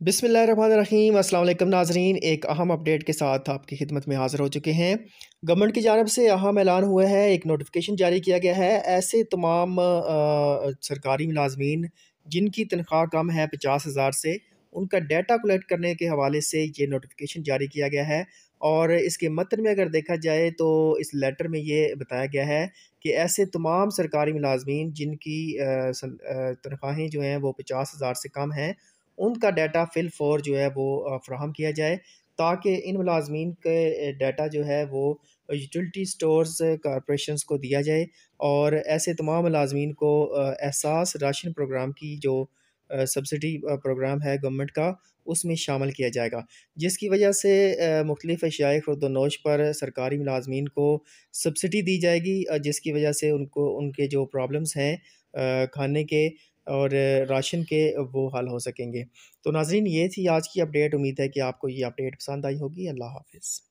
बिसमीम अल्लाम नाजरीन। एक अहम अपडेट के साथ आपकी खिदमत में हाज़िर हो चुके हैं। गवर्नमेंट की जानब से अहम ऐलान हुआ है एक नोटिफिकेशन जारी किया गया है। ऐसे तमाम आ, सरकारी मुलाजमीन जिनकी तनख्वाह कम है पचास हज़ार से उनका डाटा कलेक्ट करने के हवाले से ये नोटिफिकेशन जारी किया गया है। और इसके मतन में अगर देखा जाए तो इस लेटर में ये बताया गया है कि ऐसे तमाम सरकारी मुलाजमीन जिनकी तनख्वाहें जो हैं वो पचास हज़ार से कम हैं उनका डाटा फिल फॉर जो है वो फ्राहम किया जाए, ताकि इन मुलाजमीन के डाटा जो है वो यूटिलिटी स्टोर्स कॉरपोरेशन को दिया जाए और ऐसे तमाम मुलाजमीन को एहसास राशन प्रोग्राम की जो सब्सिडी प्रोग्राम है गवर्नमेंट का, उसमें शामिल किया जाएगा। जिसकी वजह से मुख्तलिफ़ अशियाए खुरदनोश पर सरकारी मुलाजमीन को सब्सिडी दी जाएगी जिसकी वजह से उनको, उनके जो प्रॉब्लम्स हैं खाने के और राशन के वो हल हो सकेंगे। तो नाजरीन, ये थी आज की अपडेट। उम्मीद है कि आपको ये अपडेट पसंद आई होगी। अल्लाह हाफिज़।